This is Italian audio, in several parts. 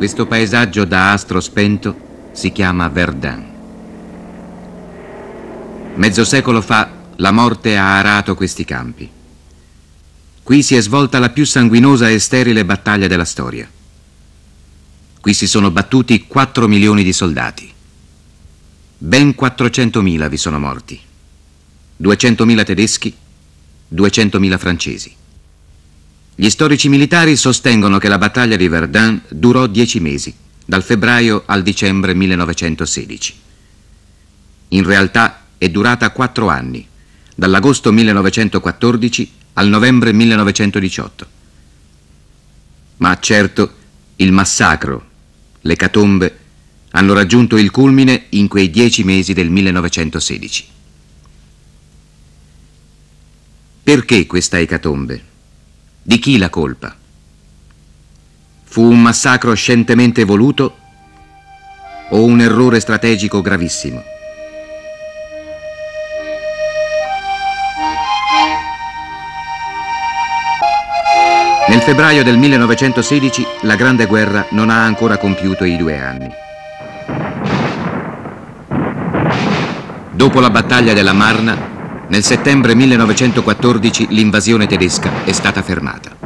Questo paesaggio da astro spento si chiama Verdun. Mezzo secolo fa la morte ha arato questi campi. Qui si è svolta la più sanguinosa e sterile battaglia della storia. Qui si sono battuti 4 milioni di soldati. Ben 400.000 vi sono morti. 200.000 tedeschi, 200.000 francesi. Gli storici militari sostengono che la battaglia di Verdun durò dieci mesi, dal febbraio al dicembre 1916. In realtà è durata quattro anni, dall'agosto 1914 al novembre 1918. Ma certo il massacro, le catombe, hanno raggiunto il culmine in quei dieci mesi del 1916. Perché questa ecatombe? Di chi la colpa? Fu un massacro scientemente voluto o un errore strategico gravissimo? Nel febbraio del 1916 la Grande Guerra non ha ancora compiuto i due anni. Dopo la battaglia della Marna, nel settembre 1914 l'invasione tedesca è stata fermata.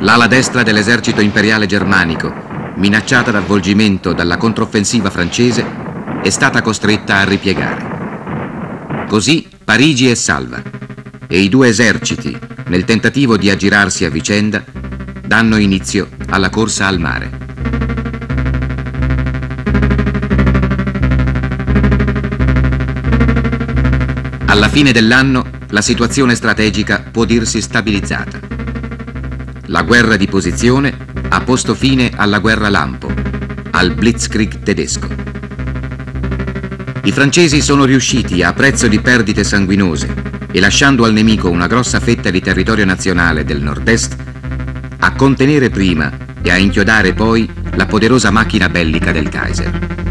L'ala destra dell'esercito imperiale germanico, minacciata d'avvolgimento dalla controffensiva francese, è stata costretta a ripiegare. Così Parigi è salva e i due eserciti, nel tentativo di aggirarsi a vicenda, danno inizio alla corsa al mare. Alla fine dell'anno la situazione strategica può dirsi stabilizzata. La guerra di posizione ha posto fine alla guerra lampo, al Blitzkrieg tedesco. I francesi sono riusciti, a prezzo di perdite sanguinose e lasciando al nemico una grossa fetta di territorio nazionale del nord-est, a contenere prima e a inchiodare poi la poderosa macchina bellica del Kaiser.